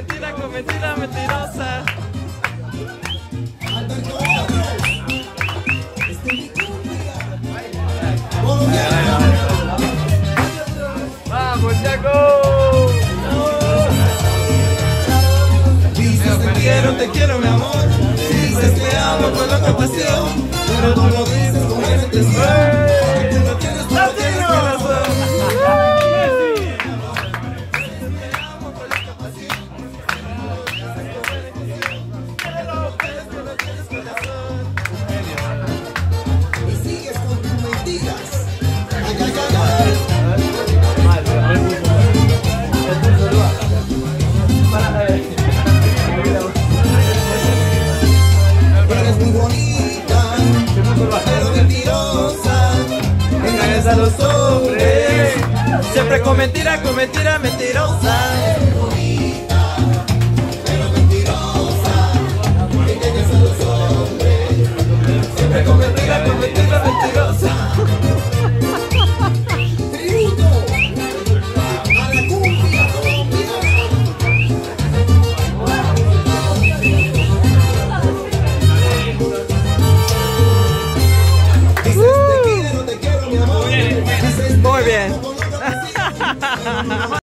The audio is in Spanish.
mentira con mentira mentirosa. ¡Vamos, Chaco! Dices te quiero, te quiero, mi amor. Dices te amo con loca pasión. Pero tú lo dices con mente a los hombres. Siempre con mentira, con mentira, mentirosa. 我们都是